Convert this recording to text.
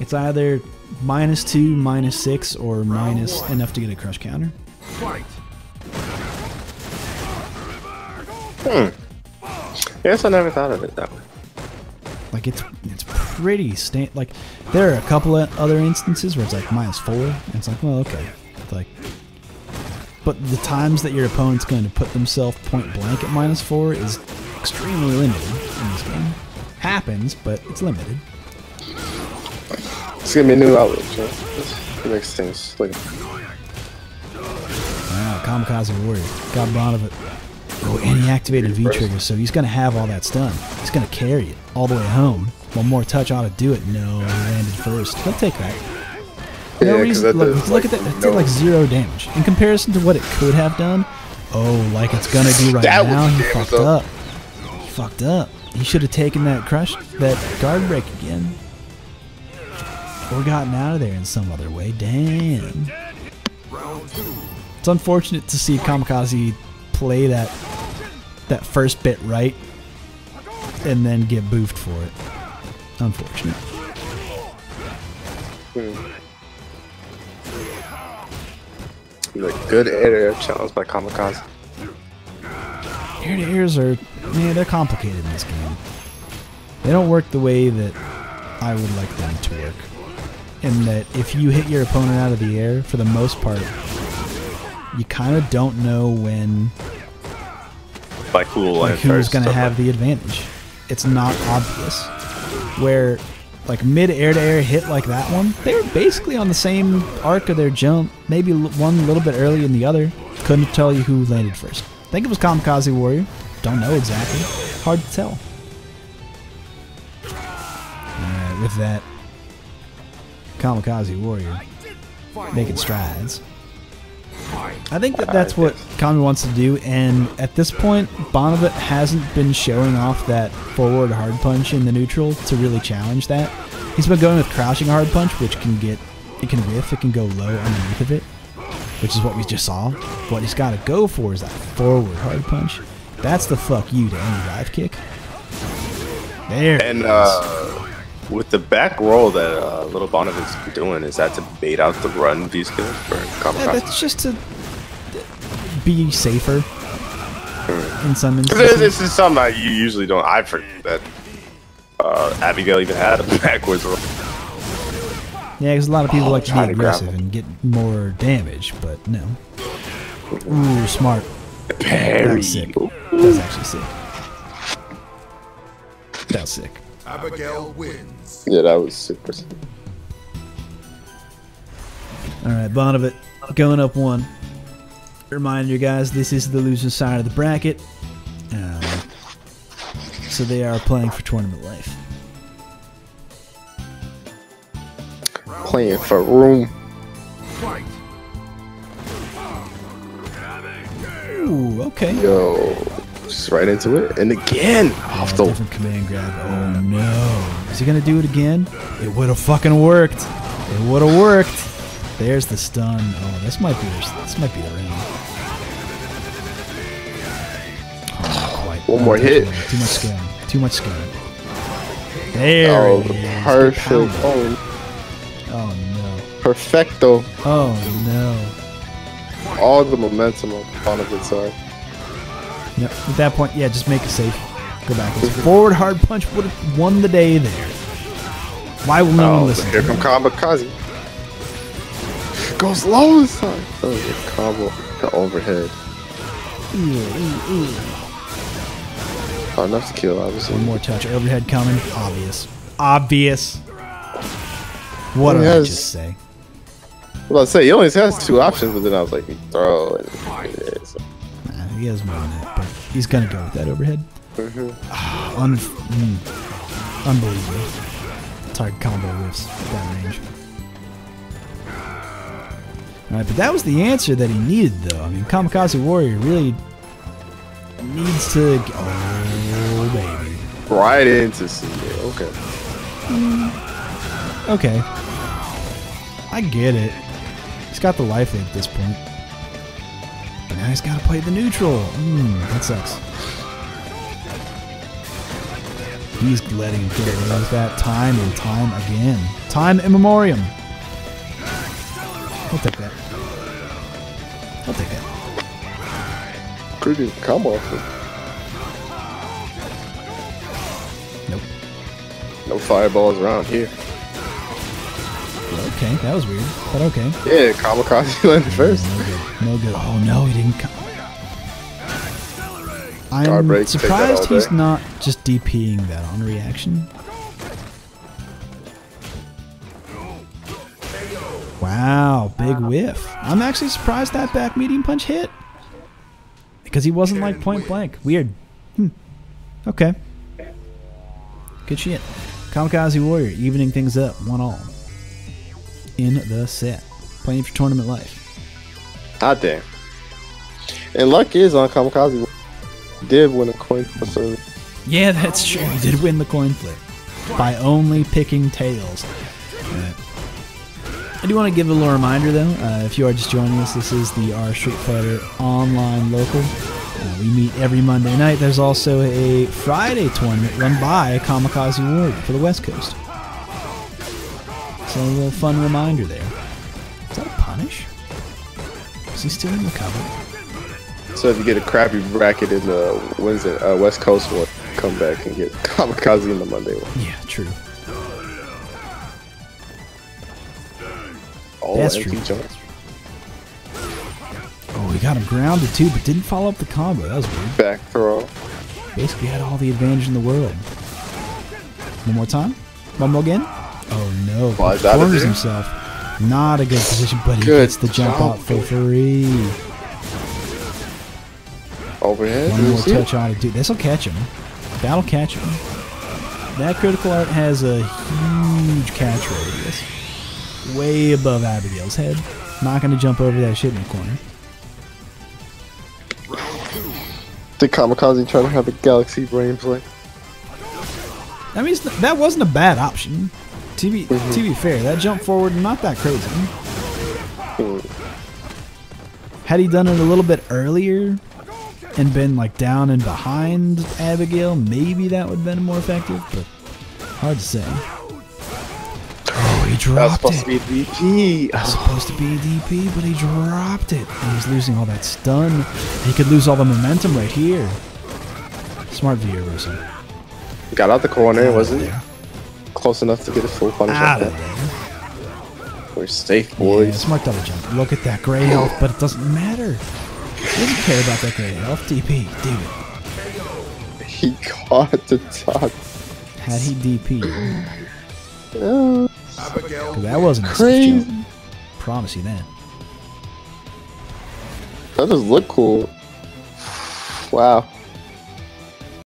It's either minus two, minus six, or minus enough to get a crush counter. Hmm. Yes, I never thought of it that way. Like it's it's pretty sta- like there are a couple of other instances where it's like minus four, and it's like well okay, It's like. But the times that your opponent's going to put themselves point blank at minus four is extremely limited in this game. Happens, but it's limited. It's gonna be a new outlet, so it makes things like Wow, Kamikaze Warrior. Got Bonavoot. Oh, and he activated V trigger, so he's going to have all that stun. He's going to carry it all the way home. One more touch ought to do it. No, he landed first. He'll take that. No Yeah, reason. that Look, does, look like, at that. It did like zero damage in comparison to what it could have done. Oh, like it's gonna do right That now. He fucked though. up. He fucked up. He should have taken that crush, that guard break again, or gotten out of there in some other way. Damn. It's unfortunate to see Kamikaze play that that first bit right and then get boofed for it. Unfortunate. like good air challenge by Kamikaze. Air to airs are, man, they're complicated in this game. They don't work the way that I would like them to work. In that if you hit your opponent out of the air, for the most part, you kind of don't know when who will like who's going to have the advantage. It's not obvious. Where like mid air to air hit like that one, they were basically on the same arc of their jump. Maybe one a little bit earlier than the other. Couldn't tell you who landed first. think it was Kamikaze Warrior. Don't know exactly. Hard to tell. Alright, with that, Kamikaze Warrior making strides. I think that that's what Kami wants to do, and at this point, Bonavoot hasn't been showing off that forward hard punch in the neutral to really challenge that. He's been going with crouching hard punch, which can get it can whiff, it can go low underneath of it, which is what we just saw. What he's got to go for is that forward hard punch. That's the fuck you to any dive kick. There. And uh, with the back roll that uh, Little Bonavoot's doing, is that to bait out the run V skill for Yeah, that's just to be safer in some instances. this is something that you usually don't. I forget that uh, Abigail even had a backwards roll. Yeah, because a lot of people Oh, like to be trying to aggressive and get more damage, but no. Ooh, smart. Parry. was sick. That's actually sick. That's sick. Abigail wins. Yeah, that was super. All right, Bonavoot going up one. Reminder, guys, this is the loser side of the bracket. Um, so they are playing for tournament life. Playing for room. Fight. Ooh, okay. Yo, just right into it. And again, off the different command grab. Oh no. Is he gonna do it again? It would have fucking worked. It would have worked. There's the stun. Oh, this might be this might be the ring. Oh. One more hit. Too much scaling. Too much scaling. There Oh, it is. perfect. Pound. Oh, Oh no. perfecto. Oh no. All the momentum on Bonavoot's side. Yep. At that point, yeah, just make it safe. Go backwards. Forward hard punch would have won the day there. Why will no one Oh, listen? here come? Kamikaze. Goes low this time. Oh, the combo. The overhead. Oh, enough to kill, obviously. One more touch. Overhead coming. Obvious. Obvious. What did I just say? Well, I say he only has two options, but then I was like, throw and yeah, he has more than that, but he's gonna go with that overhead. Mhm. Ah, Un- mm, unbelievable. It's hard combo whiffs at that range. Alright, but that was the answer that he needed, though. I mean, Kamikaze Warrior really needs to. Oh, baby. right into C. Okay. Okay. I get it. He's got the life at this point. Now he's got to play the neutral. Mm, that sucks. He's letting him get away with that time and time again. Time immemorium. I'll take that. I'll take that. Pretty combo. Nope. No fireballs around here. Okay, that was weird, but okay. Yeah, kamikaze landed first. No good. Oh no, he didn't come. I'm break, surprised he's not just DPing that on reaction. Wow, big whiff. I'm actually surprised that back medium punch hit. Because he wasn't like point blank. Weird. Hmm. Okay. Good shit. Kamikaze Warrior evening things up, one all. In the set. Playing for tournament life. Hot damn. And luck is on kamikaze. Did win a coin flip. Yeah, that's true. He did win the coin flip by only picking tails. Uh, I do want to give a little reminder, though. Uh, if you are just joining us, this is the R Street Fighter online local. Uh, we meet every Monday night. There's also a Friday tournament run by Kamikaze Warrior for the West Coast. So a little fun reminder there. Is that a punish? Is he still in the cover? So if you get a crappy bracket in the Wednesday, uh, West Coast one, come back and get kamikaze in the Monday one. Yeah, true. All That's true. joints. Oh, he got him grounded too, but didn't follow up the combo. That was weird. Back throw. Basically had all the advantage in the world. One more time. One more again. Oh no. Well, he is that a corners himself. Not a good position, but he Good gets the jump job. out for free. Overhead. One more touch on it. Dude, this'll catch him. That'll catch him. That critical art has a huge catch radius. Way above Abigail's head. Not gonna jump over that shit in the corner. Did kamikaze trying to have a galaxy brain play. I mean, that wasn't a bad option. To be Mm-hmm. to be fair, that jump forward not that crazy. Hmm. Had he done it a little bit earlier and been like down and behind Abigail, maybe that would have been more effective. But hard to say. Oh, he That was dropped supposed it. to be a DP. That was supposed to be a DP, but he dropped it. And he's losing all that stun. He could lose all the momentum right here. Smart V reversal. Got out the corner. Wasn't there. Close enough to get a full punish Out of there. We're safe, Yeah, boys. smart double jump. Look at that gray health, but it doesn't matter. He doesn't care about that gray health. DP, dude. He caught the top. Had he DP, Uh, that wasn't Crazy. jump. Promise you that. that just look cool. Wow.